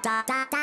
たダ